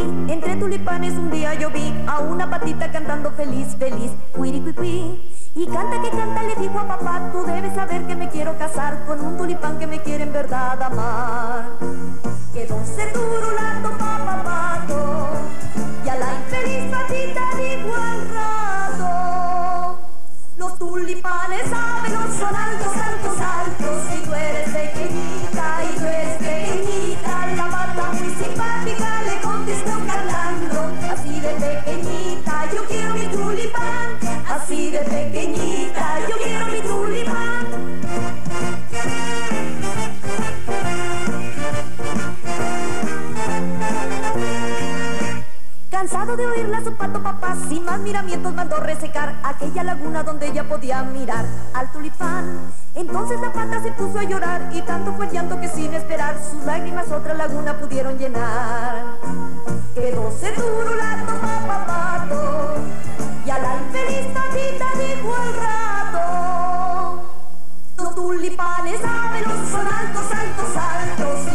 entre tulipanes un día yo vi a una patita cantando feliz, feliz, cuiricuicui. Y canta que canta le dijo a papá, tú debes saber que me quiero casar con un tulipán que me quiere en verdad amar. Así de pequeñita, yo quiero mi tulipán. Cansado de oírla su pato papá, sin más miramientos mandó resecar aquella laguna donde ella podía mirar al tulipán. Entonces la pata se puso a llorar y tanto fue el llanto que sin esperar sus lágrimas otra laguna pudieron llenar. Tulipanes ábelos son altos, altos, altos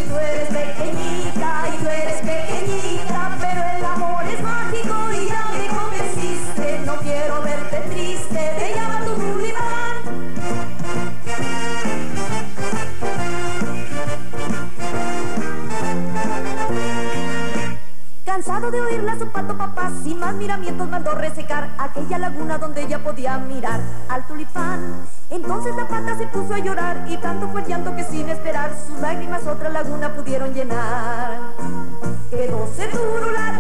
Cansado de oírla su pato papá, sin más miramientos mandó resecar aquella laguna donde ella podía mirar al tulipán. Entonces la pata se puso a llorar y tanto fue el llanto que sin esperar sus lágrimas otra laguna pudieron llenar. Quedóse turulato papá